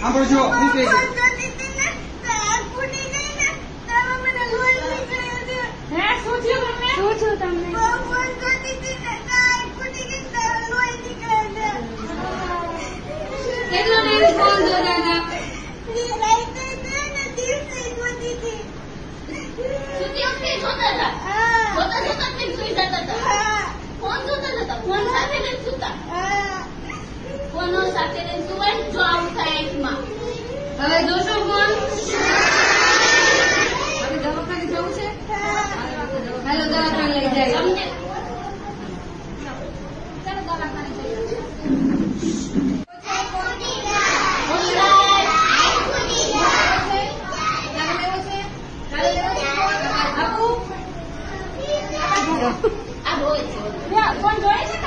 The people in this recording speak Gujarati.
સાંભળજો શું ફોન જોતા જોતા જોતા જોતા જતા ફોન ફોન સાથે સુતા ફોન સાથે જોબ આંખમાં હવે જોશો ફોન હવે દવાખાને જવું છે? હેલો દવાખાને લઈ જાય. તમને. ચાલો દવાખાને જઈએ. આપું આ રોજ ફોન જોયે છે